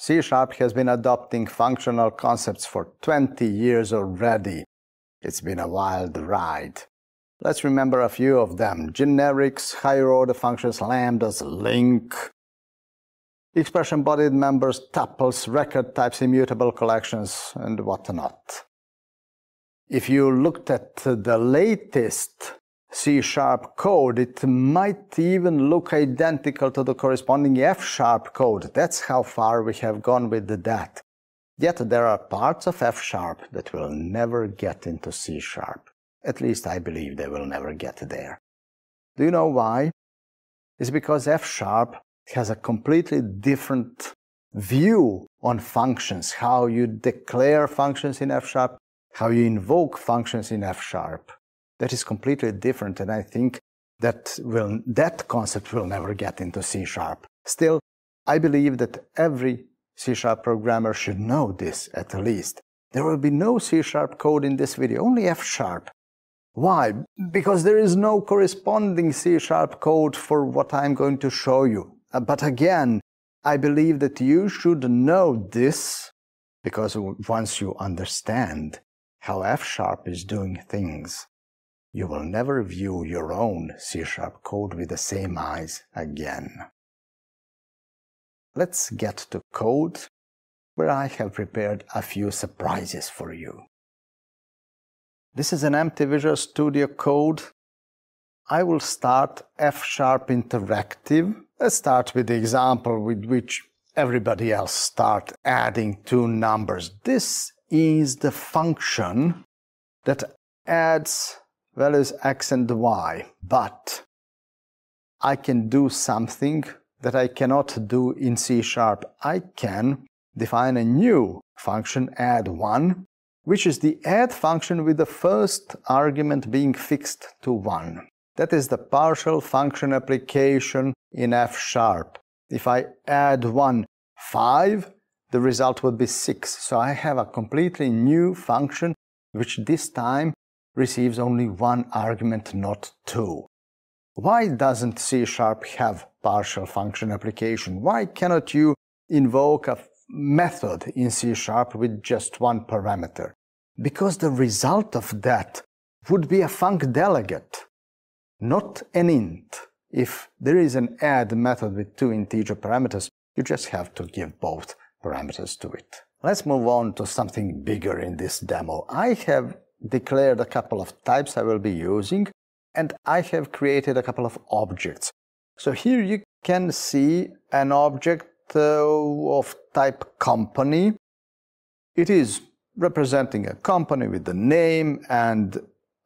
C Sharp has been adopting functional concepts for 20 years already. It's been a wild ride. Let's remember a few of them. Generics, higher order functions, lambdas, LINQ, expression-bodied members, tuples, record types, immutable collections, and whatnot. If you looked at the latest C-sharp code, it might even look identical to the corresponding F-sharp code. That's how far we have gone with that. Yet there are parts of F-sharp that will never get into C-sharp. At least I believe they will never get there. Do you know why? It's because F-sharp has a completely different view on functions, how you declare functions in F-sharp, how you invoke functions in F-sharp. That is completely different, and I think that, will, that concept will never get into C-sharp. Still, I believe that every C-sharp programmer should know this at least. There will be no C-sharp code in this video, only F-sharp. Why? Because there is no corresponding C-sharp code for what I'm going to show you. Uh, but again, I believe that you should know this because once you understand how F sharp is doing things, you will never view your own C sharp code with the same eyes again. Let's get to code, where I have prepared a few surprises for you. This is an empty Visual Studio code. I will start F sharp interactive Let's start with the example with which everybody else start adding two numbers. This is the function that adds values x and y, but I can do something that I cannot do in C Sharp. I can define a new function add1, which is the add function with the first argument being fixed to 1. That is the partial function application in F sharp. If I add 1, 5, the result would be 6. So I have a completely new function which this time receives only one argument, not two. Why doesn't C Sharp have partial function application? Why cannot you invoke a method in C Sharp with just one parameter? Because the result of that would be a func delegate not an int. If there is an add method with two integer parameters, you just have to give both parameters to it. Let's move on to something bigger in this demo. I have declared a couple of types I will be using, and I have created a couple of objects. So here you can see an object uh, of type company. It is representing a company with the name and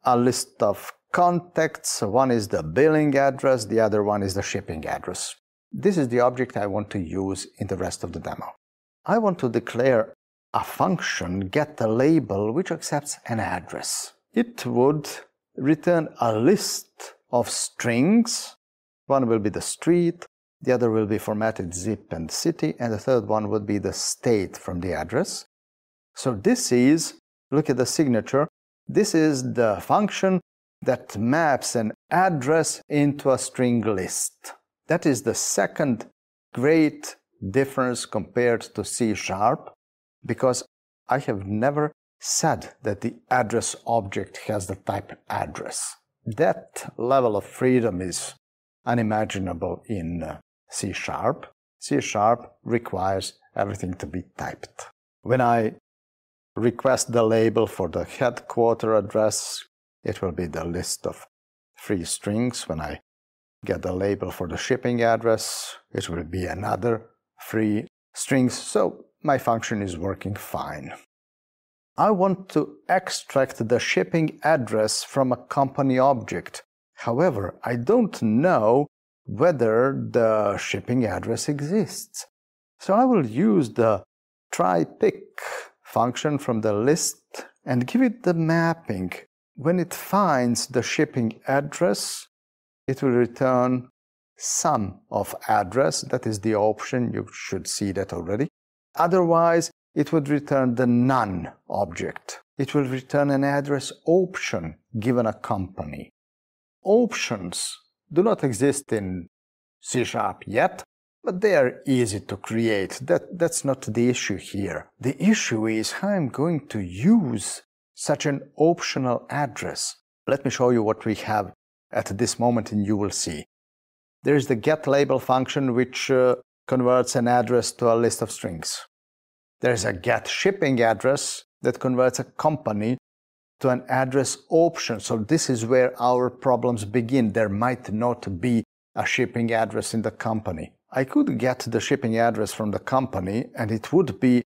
a list of contacts. One is the billing address, the other one is the shipping address. This is the object I want to use in the rest of the demo. I want to declare a function get a label which accepts an address. It would return a list of strings. One will be the street, the other will be formatted zip and city, and the third one would be the state from the address. So this is, look at the signature, this is the function that maps an address into a string list. That is the second great difference compared to C sharp because I have never said that the address object has the type address. That level of freedom is unimaginable in uh, C sharp. C sharp requires everything to be typed. When I request the label for the headquarter address, it will be the list of free strings. When I get the label for the shipping address, it will be another free strings. So my function is working fine. I want to extract the shipping address from a company object. However, I don't know whether the shipping address exists. So I will use the try pick function from the list and give it the mapping when it finds the shipping address, it will return some of address. That is the option. You should see that already. Otherwise, it would return the none object. It will return an address option given a company. Options do not exist in C Sharp yet, but they are easy to create. That, that's not the issue here. The issue is how I'm going to use such an optional address. Let me show you what we have at this moment and you will see. There is the getLabel function which uh, converts an address to a list of strings. There's a getShipping address that converts a company to an address option. So this is where our problems begin. There might not be a shipping address in the company. I could get the shipping address from the company and it would be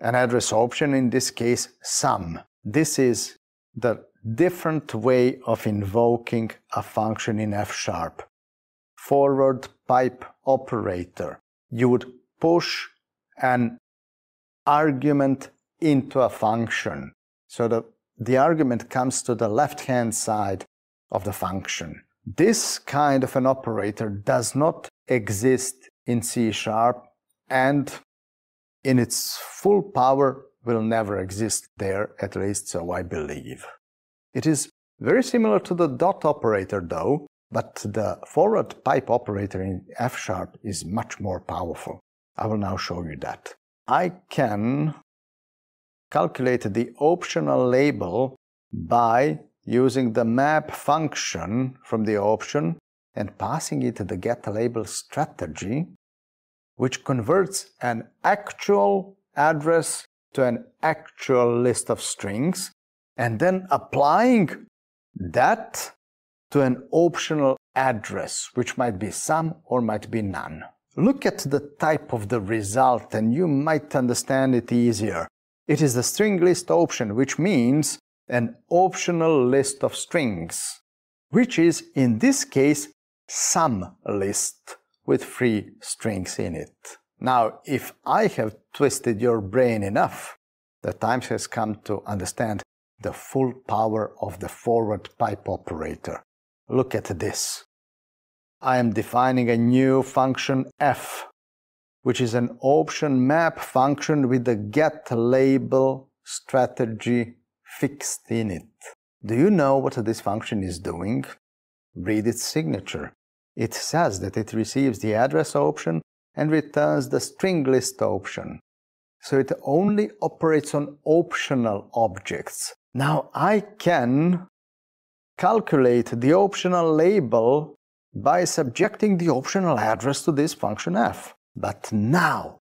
an address option, in this case, some. This is the different way of invoking a function in F sharp. Forward pipe operator. You would push an argument into a function. So the, the argument comes to the left-hand side of the function. This kind of an operator does not exist in C sharp and in its full power will never exist there, at least so I believe. It is very similar to the dot operator though, but the forward pipe operator in F sharp is much more powerful. I will now show you that. I can calculate the optional label by using the map function from the option and passing it the get label strategy, which converts an actual address to an actual list of strings, and then applying that to an optional address, which might be some or might be none. Look at the type of the result and you might understand it easier. It is the string list option, which means an optional list of strings, which is in this case some list with three strings in it. Now, if I have twisted your brain enough, the time has come to understand the full power of the forward pipe operator. Look at this. I am defining a new function f, which is an option map function with the get label strategy fixed in it. Do you know what this function is doing? Read its signature. It says that it receives the address option and returns the string list option. So it only operates on optional objects. Now I can calculate the optional label by subjecting the optional address to this function f. But now,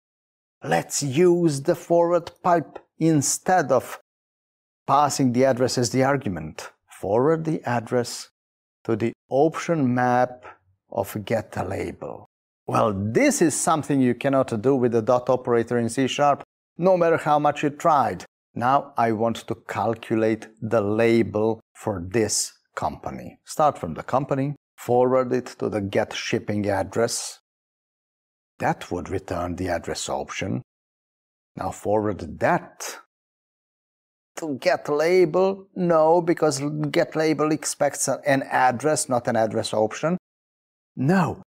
let's use the forward pipe instead of passing the address as the argument. Forward the address to the option map of get label. Well, this is something you cannot do with the dot operator in C Sharp, no matter how much you tried. Now I want to calculate the label for this company. Start from the company, forward it to the get shipping address. That would return the address option. Now forward that to get label? No, because get label expects an address, not an address option. No,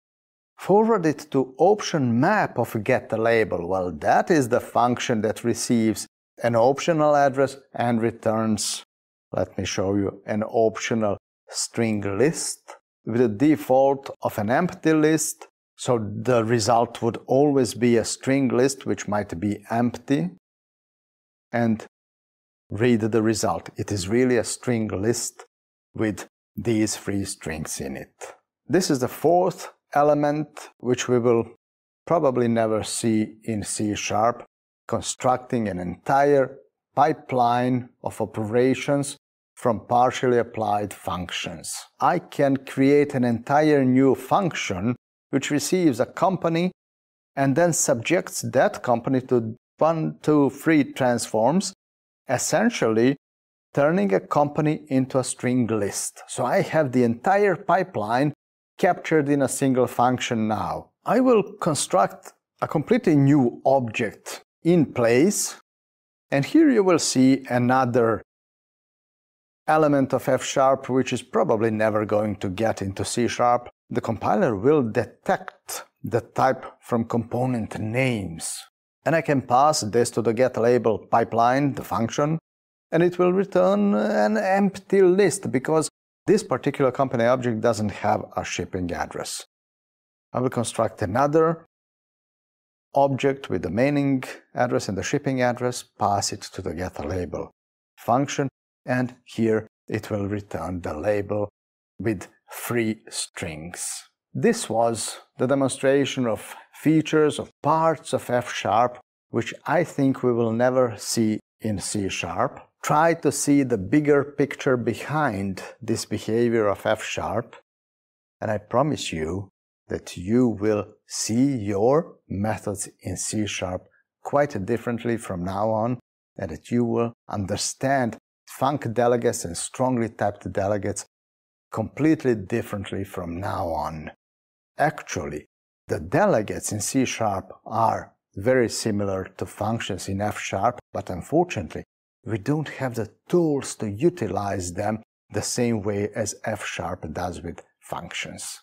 forward it to option map of get label. Well, that is the function that receives an optional address and returns, let me show you, an optional string list with a default of an empty list. So the result would always be a string list, which might be empty. And read the result. It is really a string list with these three strings in it. This is the fourth element, which we will probably never see in C Sharp, constructing an entire pipeline of operations from partially applied functions. I can create an entire new function which receives a company and then subjects that company to one, two, three transforms essentially turning a company into a string list. So I have the entire pipeline captured in a single function now. I will construct a completely new object in place and here you will see another element of F sharp which is probably never going to get into C sharp. The compiler will detect the type from component names. And I can pass this to the getLabel pipeline, the function, and it will return an empty list because this particular company object doesn't have a shipping address. I will construct another object with the mailing address and the shipping address, pass it to the get label function, and here it will return the label with three strings. This was the demonstration of features of parts of F sharp, which I think we will never see in C sharp. Try to see the bigger picture behind this behavior of F sharp, and I promise you that you will see your methods in C sharp quite differently from now on, and that you will understand func delegates and strongly typed delegates completely differently from now on. Actually, the delegates in C sharp are very similar to functions in F sharp, but unfortunately, we don't have the tools to utilize them the same way as F sharp does with functions.